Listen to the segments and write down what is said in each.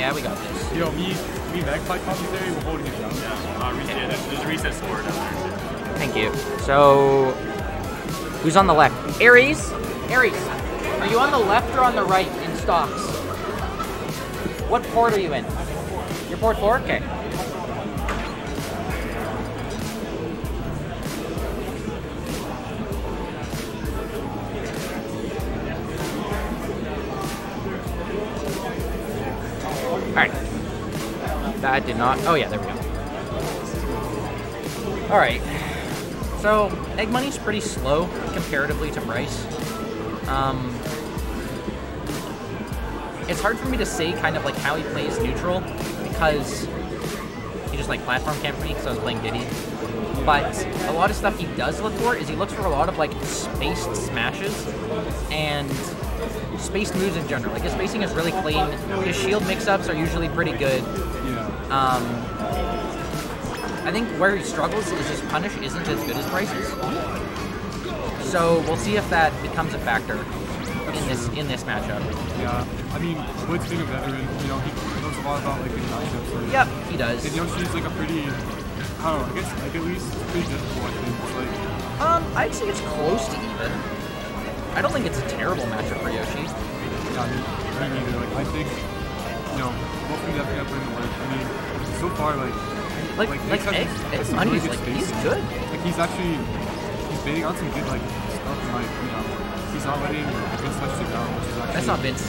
Yeah, we got this. Yo, me, me, Magpie commentary, we're holding it down. Yeah, uh, reset, yeah, there's a reset score down there. Thank you. So, who's on the left? Aries? Aries, are you on the left or on the right in stocks? What port are you in? You're port four? Okay. That did not. Oh, yeah, there we go. Alright. So, Egg Money's pretty slow comparatively to Bryce. Um, it's hard for me to say kind of like how he plays neutral because he just like platform camped me because I was playing Diddy. But a lot of stuff he does look for is he looks for a lot of like spaced smashes and spaced moves in general. Like his spacing is really clean. His shield mix-ups are usually pretty good. Um, I think where he struggles is his punish isn't as good as Bryce's. So we'll see if that becomes a factor in this in this matchup. Yeah. I mean, Blitz being a veteran, you know, he knows a lot about like the matchups. Like, Yep, he does. And Yoshi's like a pretty, I don't know, I guess like at least pretty difficult. I think. It's like, Um, I'd say it's close to even. I don't think it's a terrible matchup for Yoshi. yeah, me, me neither. Like I think, you know, them definitely have put in the work. I mean, so far like. Like Like, like, Nick has- Egg, has Egg some Money's really good like he's good. Like he's actually he's baiting on some good like stuff and like you know he's not letting Vince touch the ground, which is actually That's not Vince.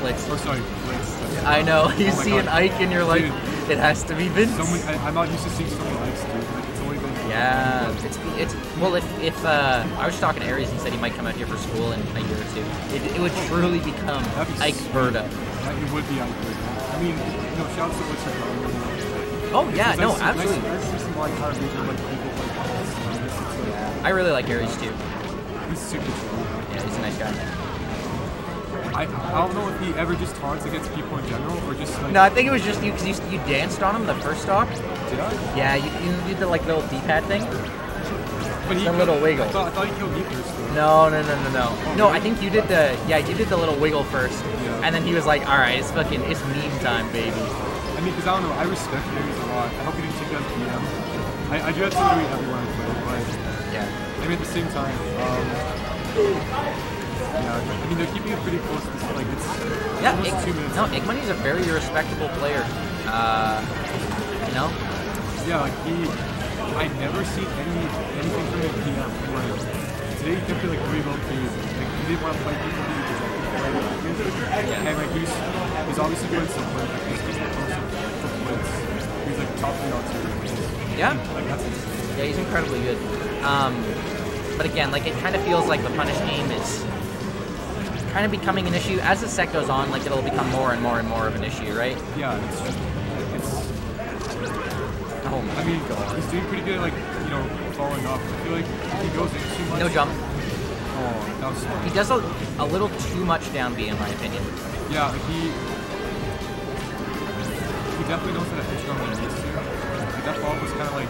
Blitz. Or sorry, Blitz. That's- I know. You Oh see an Ike and you're like, it has to be Vince. So many, I, I'm not used to seeing so many likes, dude. Like it's only been Yeah, it's it's well if if uh, I was talking to Aries, he said he might come out here for school in a year or two. It, it would truly become be Ike. Verda. It would be out there. I mean, you know, shout out to Blitz for growing, you know. Oh yeah, no, to- absolutely. See some like like people like this. You know, this is, like, I really like Aries too. he's super chill. Yeah, he's a nice guy. I, I don't know if he ever just taunts against people in general or just like. No, I think it was just you because you, you danced on him the first stock. Did I? Yeah, you, you did the like little D-pad thing. But he The little wiggle. I thought, I thought he killed me first. No, no, no, no, no. No, I think you did the yeah, you did the little wiggle first, Yeah. and then he was like, "All right, it's fucking it's meme time, baby." I mean, because I don't know, I respect Aries a lot. I hope he didn't take that PM. I, I do have to literally everyone I play, but Yeah. I mean, at the same time, um, yeah, I mean, they're keeping it pretty close. It's like it's Yeah, almost Egg, two minutes. no, Egg Money's a very respectable player. Uh, you know, Yeah, like he, I never seen any anything from him PM. Like today, he kept it like pretty low key. Like he didn't want to fight people because like, Yeah. and like he's he's obviously playing some like he's keeping it close to. He's like top three on two. Yeah. Like that's insane. yeah, he's incredibly good. Um, but again, like it kind of feels like the punish game is kind of becoming an issue as the set goes on. Like it'll become more and more and more of an issue, right? Yeah, it's it's. Oh my I mean, god. he's doing pretty good, like, know, following up. I feel like he goes in too much. No jump. Oh, that was smart. He does a, a little too much down B, in my opinion. Yeah, he. He definitely knows how to pitch gun when he needs to. Like, that ball was kind of like.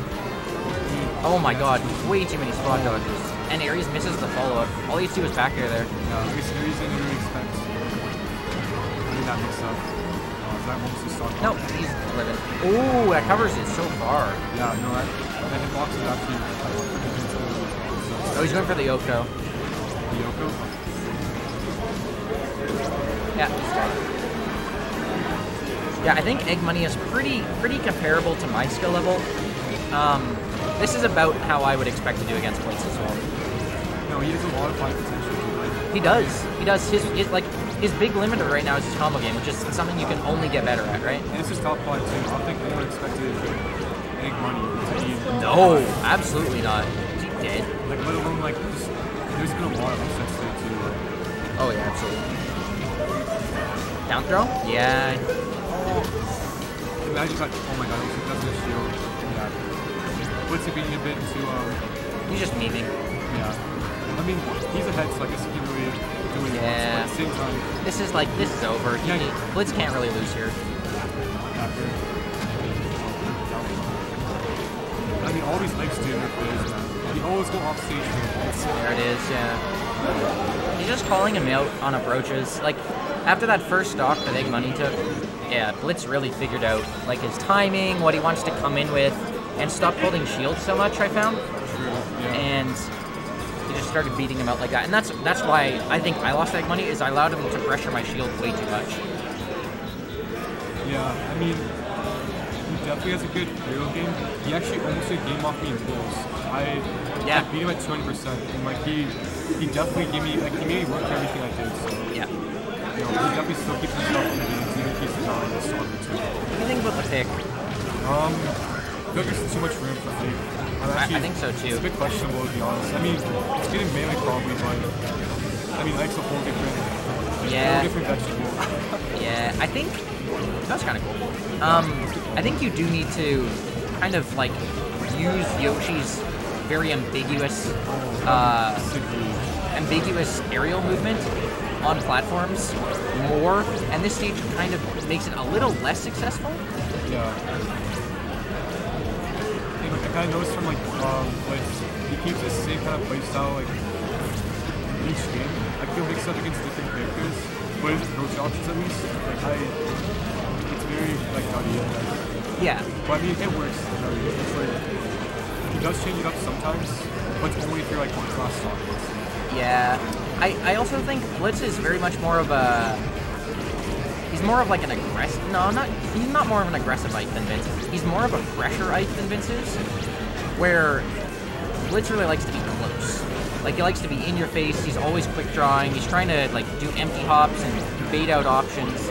Oh my god, way too many spot dodges. And Aries misses the follow-up. All to do is back air there. Yeah, guess the reason you expect. I that mix up. Oh, is that just start? No, he's living. Ooh, that covers it so far. Yeah, no, that, is actually. Oh, he's going for the Yoko. The Yoko? Yeah. Yeah, I think Egg Money is pretty pretty comparable to my skill level. Um, this is about how I would expect to do against Blitz as well. No, he has a lot of high potential. He does. He does. His, his like his big limiter right now is his combo game, which is something you can only get better at, right? and this is top five, too. I don't think anyone expected Egg Money to be. No, absolutely not. Is he dead? Like, let alone, like, just, there's been a lot of upsets today, too. Like, Oh yeah, absolutely. Down throw? Yeah. imagine, like, oh my god, was the shield. Yeah. What's it being a bit too, um, He's just memeing. yeah. I mean, he's ahead, so I guess he can really do what he wants. But Yeah. at the same time, This is like this is over. He, Yeah. Blitz can't really lose here. after. I I mean, all these legs do their players, man. They always go off stage. There it is, yeah. He's just calling him out on approaches. Like, after that first stock that Egg Money took, yeah, Blitz really figured out, like, his timing, what he wants to come in with, and stopped holding shield so much, I found. true. Yeah. And he just started beating him out like that. And that's that's why I think I lost Egg Money, is I allowed him to pressure my shield way too much. Yeah, I mean, he definitely has a good aerial game. He actually almost did game off me in pulls. I, Yeah. I beat him at 20%, and like he, he definitely gave me, like he made me work for everything I did. So, Yeah. you know, he definitely still keeps himself in the games, even if he's not on the stronger too. What do you think about the pick? Um, I feel like there's too much room for fake. I'm I- I think so, too. It's a bit questionable to be honest. I mean, it's getting melee probably, but I mean, Ike's a whole different, Yeah. whole different vegetable. Yeah, I think that's kind of cool. Um, I think you do need to kind of like use Yoshi's very ambiguous, uh, ambiguous aerial movement on platforms more, and this stage kind of makes it a little less successful. Yeah. I kind of noticed from like um like he keeps the same kind of playstyle like each game. I feel mixed up against different characters, but his approach options at least like I it's very like nutty. Yeah, But I mean it works. It's like he does change it up sometimes, but only if you're like more class stalkers. yeah. I, I also think Blitz is very much more of a. He's more of like an aggressive. No, not. He's not more of an aggressive Ike than Vince. He's more of a fresher Ike than Vince is. Where Blitz really likes to be. Like he likes to be in your face. He's always quick drawing. He's trying to like do empty hops and bait out options.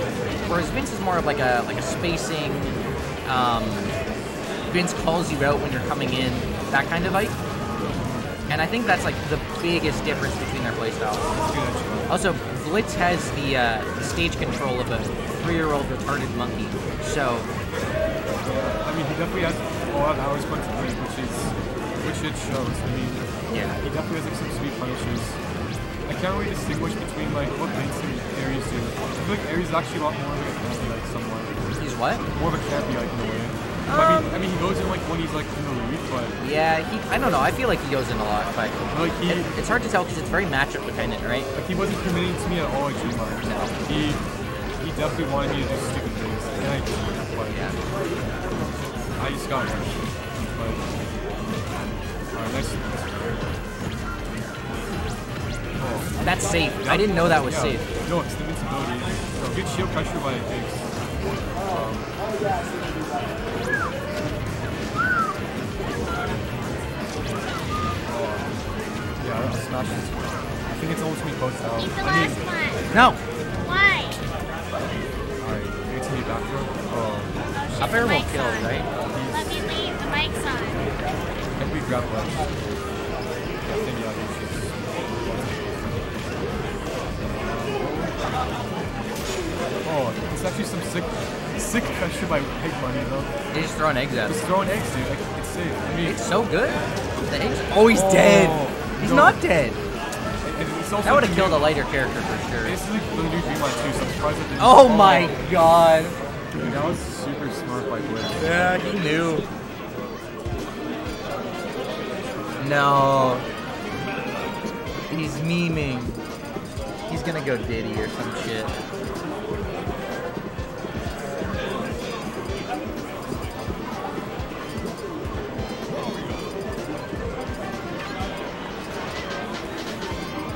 Whereas Vince is more of like a like a spacing. Um, Vince calls you out when you're coming in. That kind of Ike. And I think that's like the biggest difference between their playstyles. Also, Blitz has the, uh, the stage control of a three-year-old retarded monkey. So I mean he definitely has a lot of hours spent to which is which it shows. I mean yeah, He definitely has like some sweet punishes. I can't really distinguish between like what Vince and Aries do. I feel like Aries is actually a lot more of like a campy like somewhat. he's what? More of a campy like in a way. I Um, mean I mean he goes in like when he's like in the lead, but Yeah, he. I don't know. I feel like he goes in a lot, but like he it, it's hard to tell because it's very matchup dependent, right? like he wasn't committing to me at all at Gmod. No. He he definitely wanted me to do stupid things. And I did, but Yeah. I just got it. But alright, nice. Oh. That's safe. I didn't know that was Yeah. safe. No, it's the invincibility. So good shield pressure by Higgs. Um, yeah, I'll smash. I think it's almost me close out. He's the I mean, last one. No, Why? alright, maybe to me back row. Oh, up air mic's kill, on. right? Let me leave. The mic's on. can we grab ledge? Yeah, I think yeah, Oh, it's actually some sick, sick pressure by Egg Money though. He's just throwing eggs at Just throwing eggs, dude. Like, it's sick. I mean, It's so good. The eggs. Oh, he's Oh, dead. He's no. not dead. it's also That would have killed a lighter character for sure. This is like the new Dreamland too, so I'm surprised that they Oh my god. Dude, that was super smart by Blitz. Yeah, he knew. No. He's memeing. He's gonna go Diddy or some shit.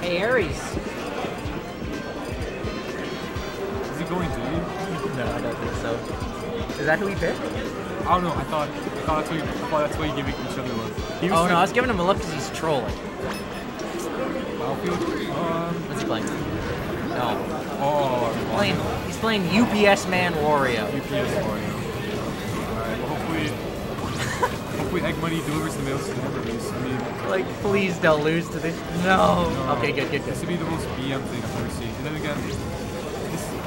Hey Aries. Is he going Diddy? No, I don't think so. Is that who he picked? I don't know. I thought, I thought that's what you, I thought that's what you giving each other was. He was Oh no, I was giving him a look because he's trolling. Battlefield. Um. What's he playing? No. Oh. Playing he's playing UPS Man Wario. UPS Mario. Alright. Well, hopefully, hopefully Egg Money delivers the mails to the release. I mean, Like, please don't lose to this. No. no, Okay, good, good, good. This would be the most BM thing I've ever seen. And then again, this,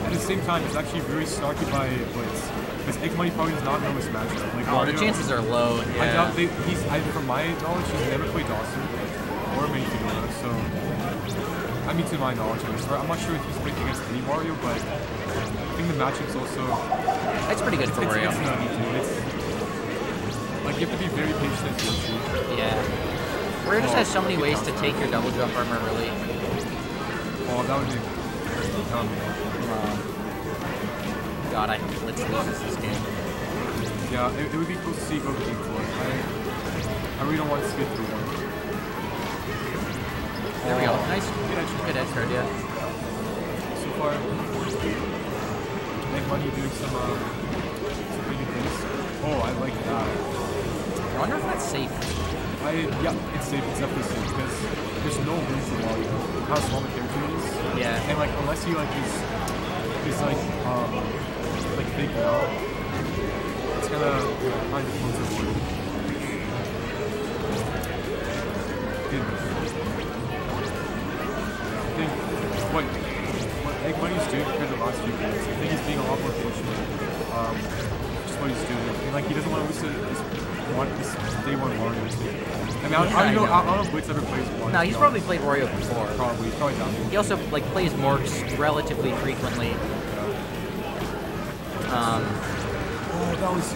at the same time, it's actually very snarky by Blitz. Because Egg Money probably does not know his matchup. Like Oh, the chances are low. I doubt they, he's, I, from my knowledge, he's never played Dawson I mean, to my knowledge. I'm not sure if he's played against any Mario, but I think the matchup's also. That's pretty good for It's, Wario. it's. It's, Like you have to be very patient. Yeah. Just Oh, has so many ways to take your double jump armor, really. Oh, that would be. Um, God, I hope Blitz loses this game. Yeah, it, it would be cool to see go to four. I, I really don't want to skip through that. There we go. Oh, Nice. Good edge. Good edge guard, yeah. So far, make money doing some, uh, some pretty good things. Oh, I like that. I wonder if that's safe. I, yeah, it's safe, it's definitely safe, because there's no for Mario. How small the character is. Yeah. And, like, unless he, like, is, is like, um, like, big now, it's gonna kind of close the board. Doing compared to the last few games, I think he's being a lot more patient. Um, just what he's doing, and like he doesn't want to lose to his one his day one Mario. I mean, I, Yeah, I, I don't know. I, don't know if Blitz ever plays one. No, he's probably played Wario before. probably probably down. He also like plays Morgs relatively frequently. Um, Oh, that was.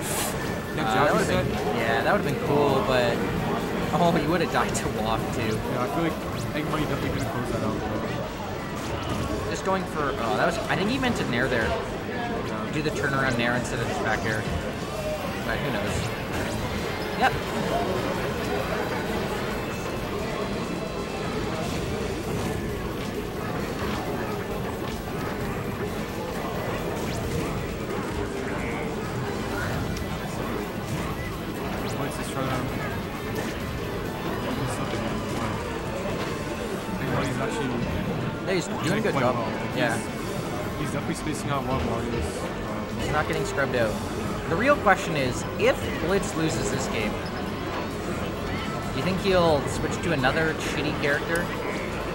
That uh, that would've said. been, yeah, that would have been cool, but oh, you would have died to walk too. Yeah, I feel like Egg Money definitely could have closed that out. But, Just going for oh, that was I think he meant to nair there. Do the turnaround nair instead of just back air. But who knows? Yep. Yeah, he's doing a good job. well. Like, Yeah. He's, he's definitely spacing out one Mario's. Um, He's not getting scrubbed out. The real question is, if Blitz loses this game, do you think he'll switch to another shitty character?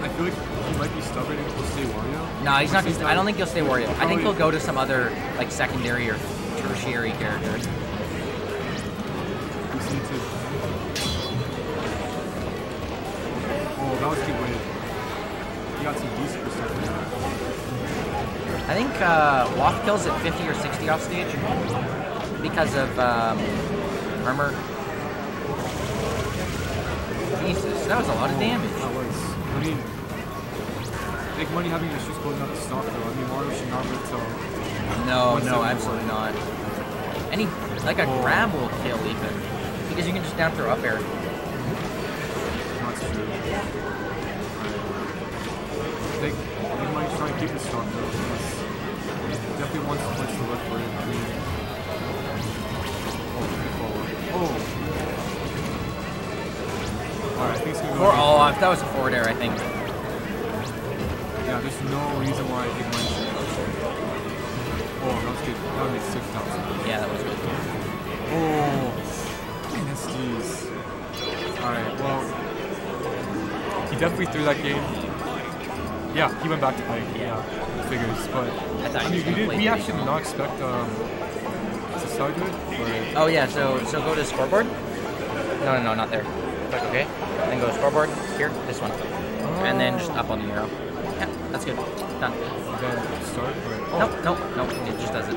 I feel like he might be stubborn and he'll stay Wario. No, he's not. At the same I don't think he'll stay Wario. I think he'll go to some other like secondary or tertiary character. we just need to. Oh, that was a good wave. He got some decent percent there. I think uh, kills at 50 or 60 off stage because of um, armor. Jesus, that was a lot of damage. That was. I mean, Big Money having issues closing out the stock though. I mean, Mario should not wait till. No, no, absolutely four. not. Any like a Oh. grab will kill even because you can just down throw up air. That's true. Big Money's trying to keep the stock though. he Definitely wants to place the left for it. I mean. Oh, forward. Oh. Alright, I think it's gonna go. Again. oh, that was a forward air, I think. Yeah, there's no reason why Big Money should. Oh, that was good. That make 6,000. Yeah, that was good. Oh, NSDs. Alright, well, he definitely threw that game. Yeah, he went back to Pike. Yeah, figures. But I thought I he mean, we did. We actually did not expect um, to it. But Oh yeah, so so go to scoreboard. No, no, no, not there. Click OK. Then go to scoreboard. Here, this one, and then just up on the arrow. Yeah, that's good. Done. then start. Right. Oh, Nope, nope, nope. It just does it.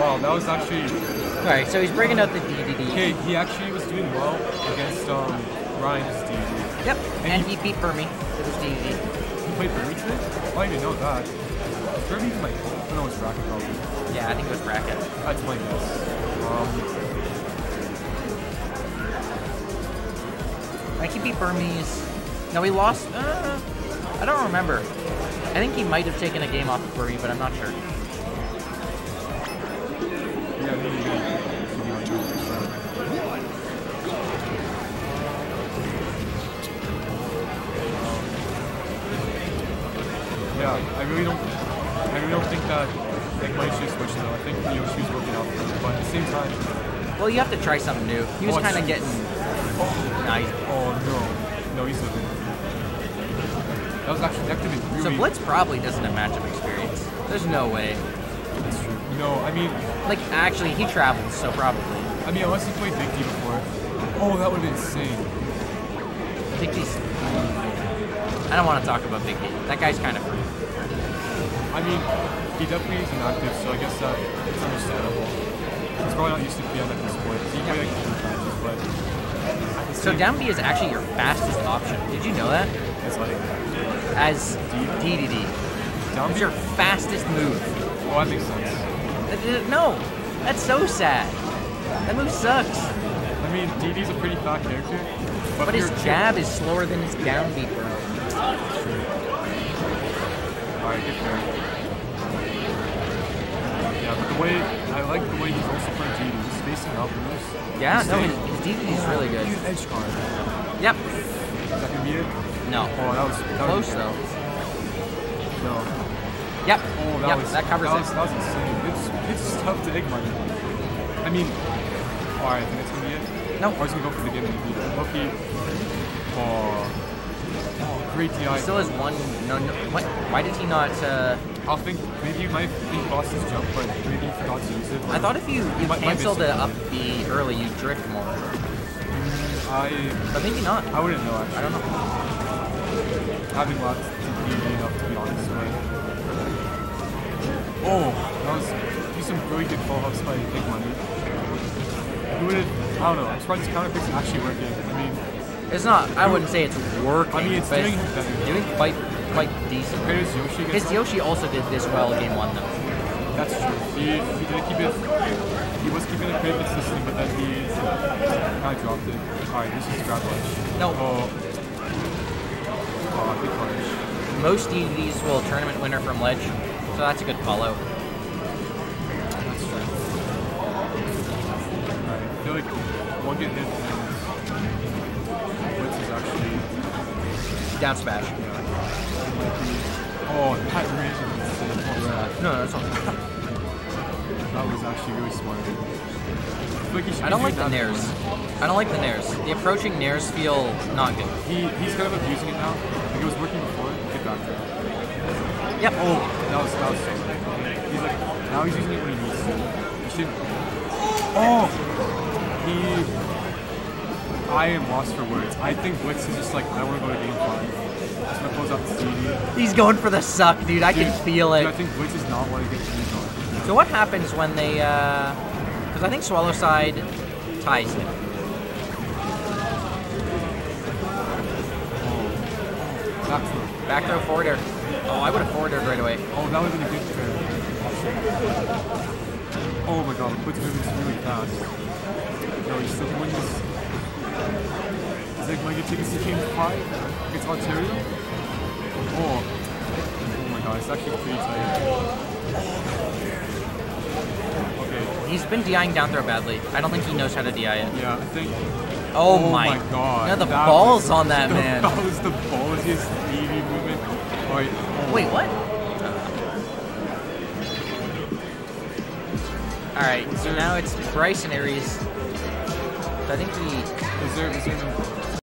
wow, that was actually. All right, so he's bringing out the DDD. Okay, he actually was doing well against um, Ryan's DD. Yep, And and he- he beat Fermi with his DDD. Played I didn't know that. My. Oh, no, it's Bracket probably. Yeah, I think it was bracket. That's my guess. Um, I think he beat Burmese. No, he lost. Uh, I don't remember. I think he might have taken a game off of Burry, but I'm not sure. Yeah, I really don't. I really don't think that like might should switch though. I think Yoshi's working out for him, but at the same time, Well, you have to try something new. He was Oh, kind of getting. Oh, nice. oh no, no, he's living. That was actually that could be really. So Blitz probably doesn't have matchup experience. There's no way. That's true. No, I mean, Like, actually, he travels, so probably. I mean, unless he played Big D before. Oh, that would have been insane. Big D's. I don't want to talk about Big D. That guy's kind of free. I mean, he definitely is inactive, so I guess that it's understandable. He's probably not used to PM at this point. He play like matches, but So down B is actually your fastest option. Did you know that? It's like As DDD. down B. your fastest move. Oh, that makes sense. No, that's so sad. That move sucks. I mean, DD's a pretty fat character, but, But his jab is slower than his down B, bro. Alright, fair. Yeah, but the way I like the way he's also playing DD. He's spacing out moves. Yeah, He's no, his, his DDD is really good. Huge edge guard. Yep. Is that gonna be it? No. Oh, that was that Close was, though. No. Yep. Oh, that yep, was that covers that it. Was, that was insane. It's it's tough to egg money. I mean, alright, I think it's gonna be it. No. Or he's gonna go for the game and beat it. Loki. Oh. Great DI. He still has one. No, no. What? Why did he not? Uh, I'll think maybe you might think he lost his jump, but maybe he forgot to use it. I thought if you, you Might- might miss canceled it. it up B early, you drift more. I But maybe not. I wouldn't know actually. I don't know. Having lots to be enough to be honest, but oh, that was these some really good follow ups by Big Money. Who would? I don't know. I'm surprised this counter pick's actually working. I mean, It's not. I wouldn't say it's working. I mean, it's but doing better. doing quite quite decent. Yoshi His Yoshi also did this well game one though. That's true. He, he did keep it. He was keeping it pretty consistent, but then he kind of dropped it. All right, this is grab ledge. No. Oh. Oh, big punish. Most DDDs will tournament winner from ledge, so that's a good follow. That's true. Alright, I feel like one get hit Down smash. Oh, that range is insane. Oh, No, no, it's not. That was actually really smart. I like I don't like the nairs. I don't like the nairs. The approaching nairs feel not good. He he's kind of abusing it now. Like it was working before. Get back to it. Yep. Oh, that was that was so good. He's like now he's using it when he needs to. He should. Oh, he. I am lost for words. I think Blitz is just like I want to go to game five. Just gonna close out the CD. He's going for the suck, dude. I can feel dude, I it. think Blitz does not want to get on. So what happens when they? uh... Because I think Swallow Side ties him. Back throw. Back throw forward air. Oh, I would have forward aired right away. Oh, that would have been a good fair. Oh my god, the Blitz moving really fast. No, he's still winning this. Like take us to game five against Ontario? Oh. Oh my god, it's actually pretty tight. Okay. He's been DIing down throw badly. I don't think he knows how to DI it. Yeah, I think. Oh, Oh my. my god. Yeah, the that balls was- on that the- man. That was the ballsiest EV movement. Alright. oh. Wait, what? Alright, so now it's Bryce and Aries. So I think he Is there, is there